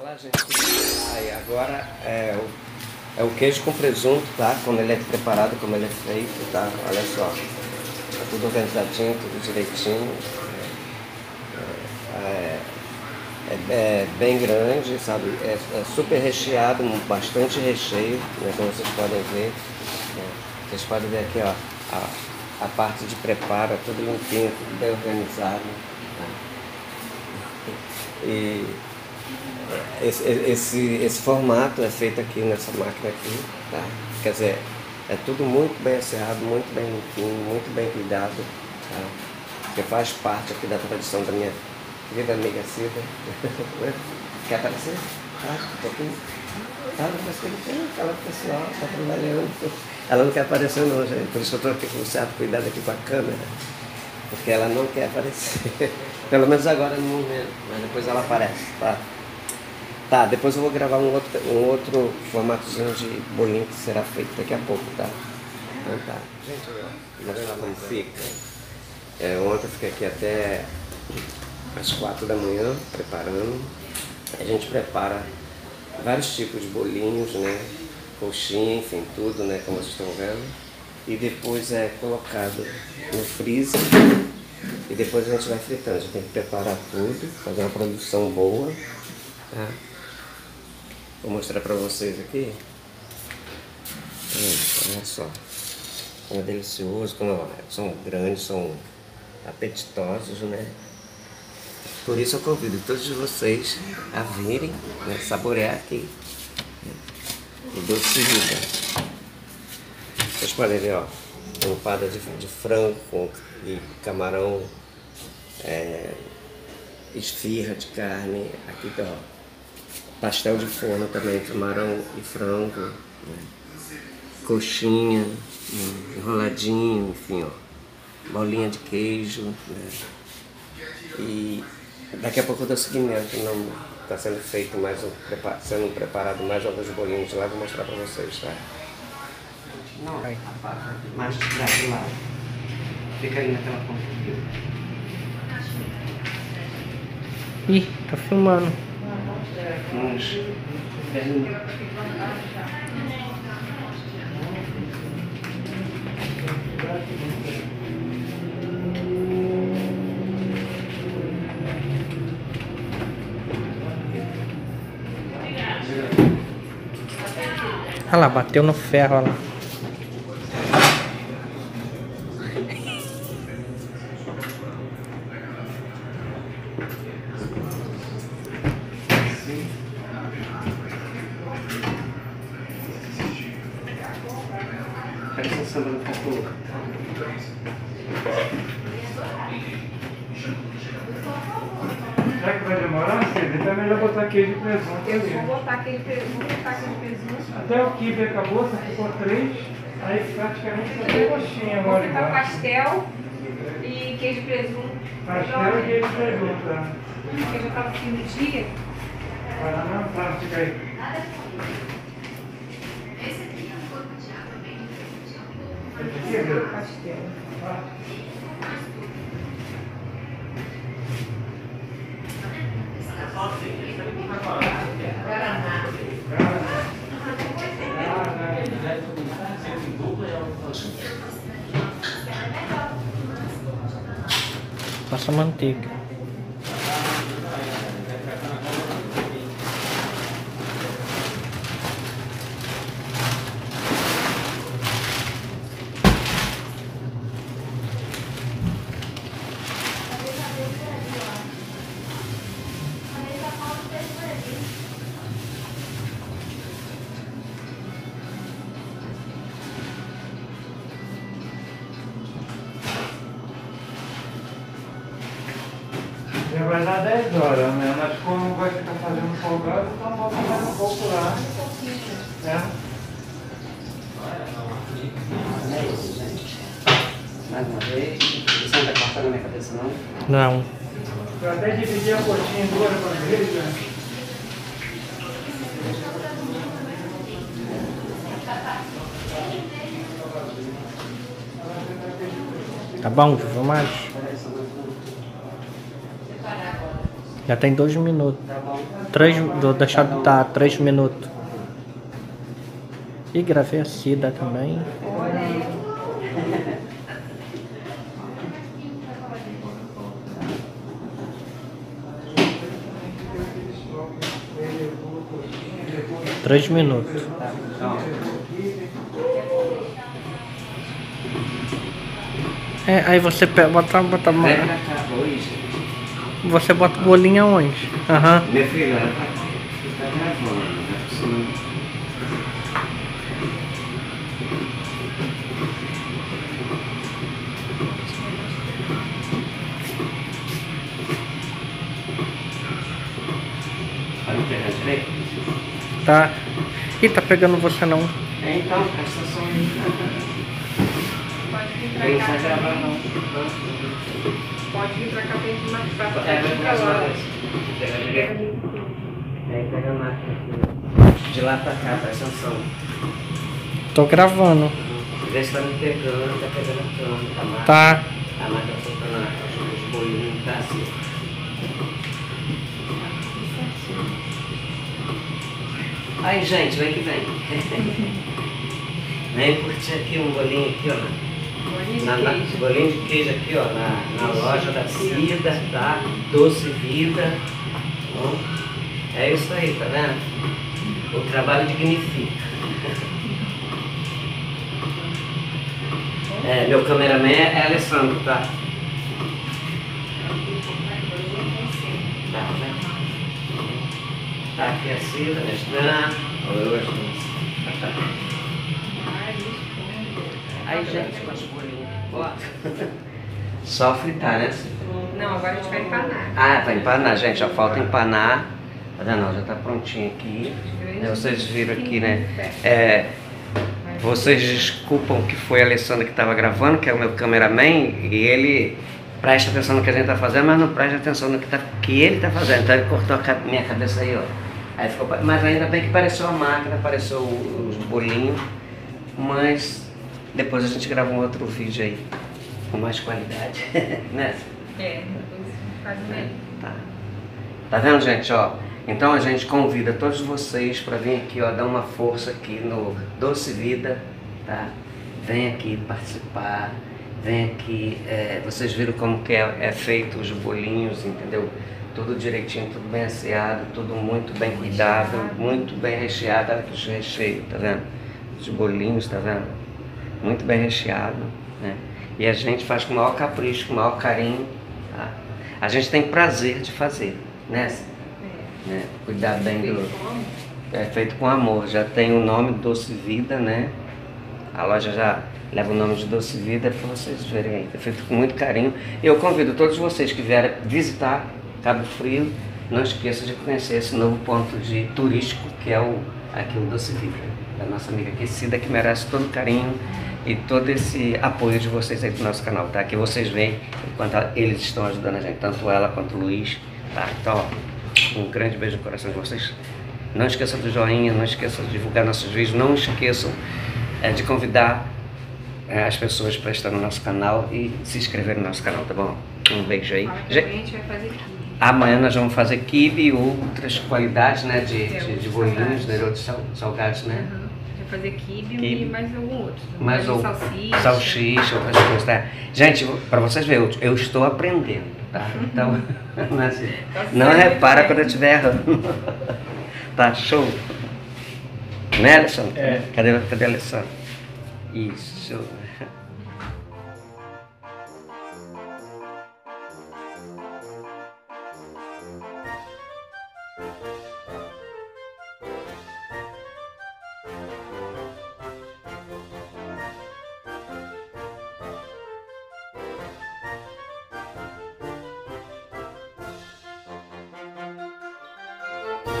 Olá, gente. Aí, agora é o, é o queijo com presunto, tá? Como ele é preparado, como ele é feito, tá? Olha só. Tá tudo organizadinho, tudo direitinho. É, é, é- é bem grande, sabe? É, é super recheado, bastante recheio, né? Como vocês podem ver. Vocês podem ver aqui, ó, a, a parte de preparo, é tudo limpinho, tudo bem organizado. tá? E esse, esse, esse formato é feito aqui nessa máquina aqui, tá? Quer dizer, é tudo muito bem acerrado, muito bem limpinho, muito bem cuidado, tá? Que faz parte aqui da tradição da minha querida amiga Cida. Quer aparecer? Tá? Um pouquinho? Tá, depois que tem, fala pro pessoal, tá trabalhando. Ela não quer aparecer não, gente, por isso eu estou aqui com um certo cuidado aqui com a câmera. Porque ela não quer aparecer. Pelo menos agora no momento, mas depois ela aparece, tá? Tá, depois eu vou gravar um outro, um outro formatozinho de bolinho que será feito daqui a pouco, tá? Então tá. Gente, olha só como fica. É, ontem eu fiquei aqui até às quatro da manhã preparando. A gente prepara vários tipos de bolinhos, né? Coxinha, enfim, tudo, né? Como vocês estão vendo. E depois é colocado no freezer e depois a gente vai fritando. A gente tem que preparar tudo, fazer uma produção boa. Tá? Vou mostrar pra vocês aqui. Olha só. Como é delicioso, como são grandes, são apetitosos, né? Por isso eu convido todos vocês a virem, né, saborear aqui. E doce vida. Vocês podem ver, ó, empada de, de frango e camarão, é, esfirra de carne, aqui tá, ó, pastel de forno também, camarão e frango, né, coxinha, né, enroladinho, enfim, ó, bolinha de queijo, né, e daqui a pouco eu dou seguimento, não está sendo feito mais um, sendo preparado mais alguns bolinhos lá, vou mostrar para vocês, tá? Não, a parte mais de lá. Fica aí naquela ponta aqui. Ih, tá filmando. Uns Olha lá, bateu no ferro, olha lá. Essa samba no pouco. Já que vai demorar, Cida, então é melhor botar queijo e presunto. Eu ali. vou botar aquele presunto, vou botar aquele presunto. Até o kibe acabou, você ficou três, aí praticamente só tem coxinha Vou agora. ficar o embaixo. pastel e queijo e presunto. Pastel e queijo e presunto, tá? Porque eu já estava aqui no dia. Vai lá na plástica aí. Esse aqui, viu? Pastel. Ah, Guaraná. sementik vai dar 10 horas, né? Mas como vai ficar fazendo folgado, então volta mais um pouco lá. Né? Mais uma vez, você não está cortando a minha cabeça, não? Não. Eu até dividi a coxinha em duas para ver, né? Tá bom, vamos mais. Já tem dois minutos. Três, vou deixar de dar três minutos. E gravei a Cida também. Três minutos. É, aí você pega, bota, bota a mão. Você bota o bolinho aonde? Aham. Minha filha, ela tá, tá gravando, né? Senão- Olha o terreno direito. Tá. Ih, tá pegando você não. É, então, presta atenção pra vai cá. gravar não. Pode vir pra cá pra gente marcar. É, lá. Pega direito. Aí pega a máquina aqui. De lá pra cá, presta atenção. Tô gravando. Vê se tá me pegando, tá pegando a câmera, tá. Tá. A máquina tá soltando a- os bolinhos, tá assim. Aí, gente, vem que vem. vem curtir aqui um bolinho aqui, ó. Bolinho de Na, na, queijo. bolinho de queijo aqui, ó, na, na loja da Cida, tá? Doce Vida. Bom, é isso aí, tá vendo? O trabalho dignifica. É, meu cameraman é Alessandro, tá? Tá, né? Tá aqui a Cida, mestrando. Oi, Aí, gente, Só fritar, né? Não, agora a gente vai empanar. Ah, vai empanar, gente. Já falta empanar. Vendo? Ó, Já tá prontinho aqui. Né, Vocês viram aqui, né? É, vocês desculpam que foi a Alessandra que estava gravando, que é o meu cameraman, e ele presta atenção no que a gente tá fazendo, mas não presta atenção no que, tá, que ele tá fazendo. Então ele cortou a minha cabeça aí, ó. Aí ficou, mas ainda bem que apareceu a máquina, apareceu os bolinhos, mas depois a gente grava um outro vídeo aí, com mais qualidade, né? É, depois faz o melhor. Tá. Tá vendo, gente, ó? Então a gente convida todos vocês para vir aqui, ó, dar uma força aqui no Doce Vida, tá? Vem aqui participar, vem aqui, é, vocês viram como que é, é feito os bolinhos, entendeu? Tudo direitinho, tudo bem asseado, tudo muito bem cuidado, muito bem recheado, olha que os recheios, tá vendo? Os bolinhos, tá vendo? Muito bem recheado, né? E a gente faz com o maior capricho, com o maior carinho, tá? A gente tem prazer de fazer, né? né? Cuidar bem do... É feito com amor, já tem o nome Doce Vida, né? A loja já leva o nome de Doce Vida para vocês verem aí. É feito com muito carinho. Eu convido todos vocês que vierem visitar Cabo Frio, não esqueçam de conhecer esse novo ponto de turístico que é o aqui o Doce Vida, da nossa amiga Aquecida, que merece todo o carinho e todo esse apoio de vocês aí do nosso canal, tá? Que vocês veem enquanto eles estão ajudando a gente, tanto ela quanto o Luiz, tá? Então, ó, um grande beijo no coração de vocês. Não esqueçam do joinha, não esqueçam de divulgar nossos vídeos, não esqueçam é, de convidar é, as pessoas para estar no nosso canal e se inscrever no nosso canal, tá bom? Um beijo aí. Já- amanhã a gente vai fazer aqui. Amanhã nós vamos fazer kibe e outras qualidades né, de, de, de outros bolinhos, salgados. né, outros sal- salgados, né? Aham. Fazer quibe, Quibe. e mais algum outro. Mais ou salsicha. salsicha, outras coisas, tá? Gente, para vocês verem, eu, eu estou aprendendo, tá? Então, mas, não certo, repara né? quando eu estiver errando. tá, show. Né, Alessandro? É. Cadê, cadê a Alessandro? Isso.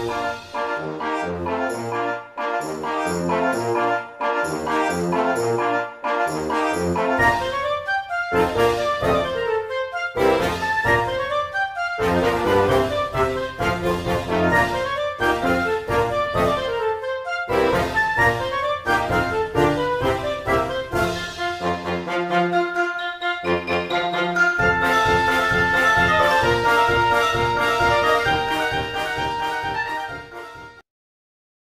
Bye.